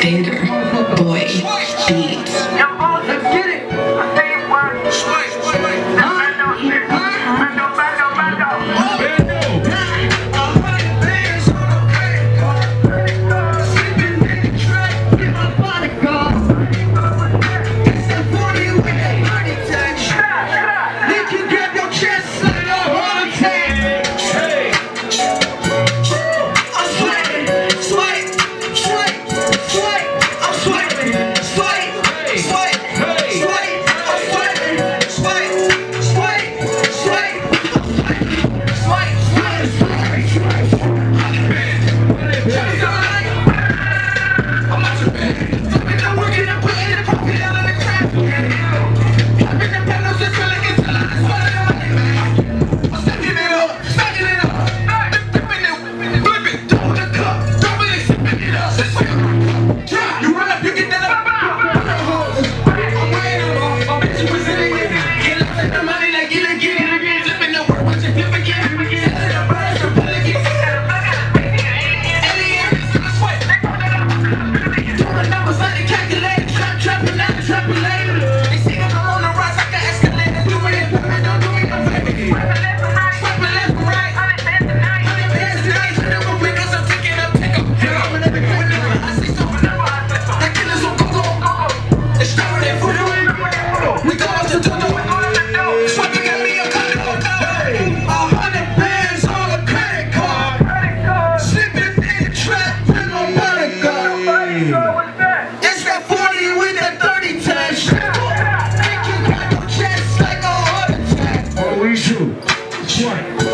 theater two, one.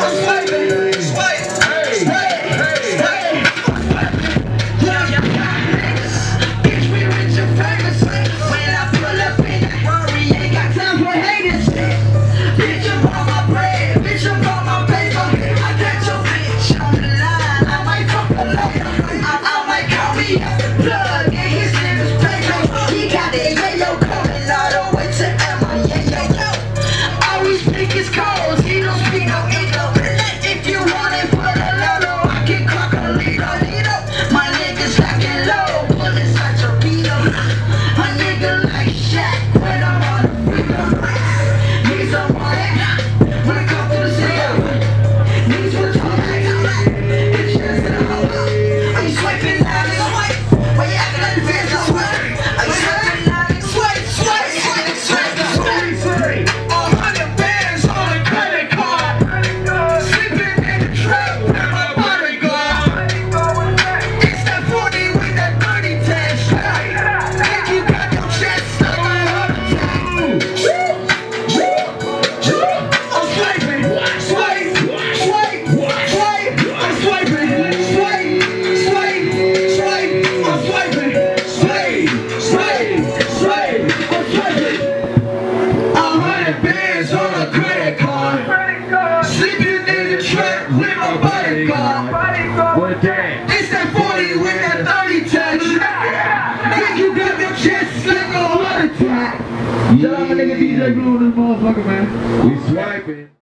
I'm saving. day. It's that 40 with that 30 touch. yeah you got your chest slick on heart attack. Yeah. Tell my nigga DJ Blue in this motherfucker, man. We swiping.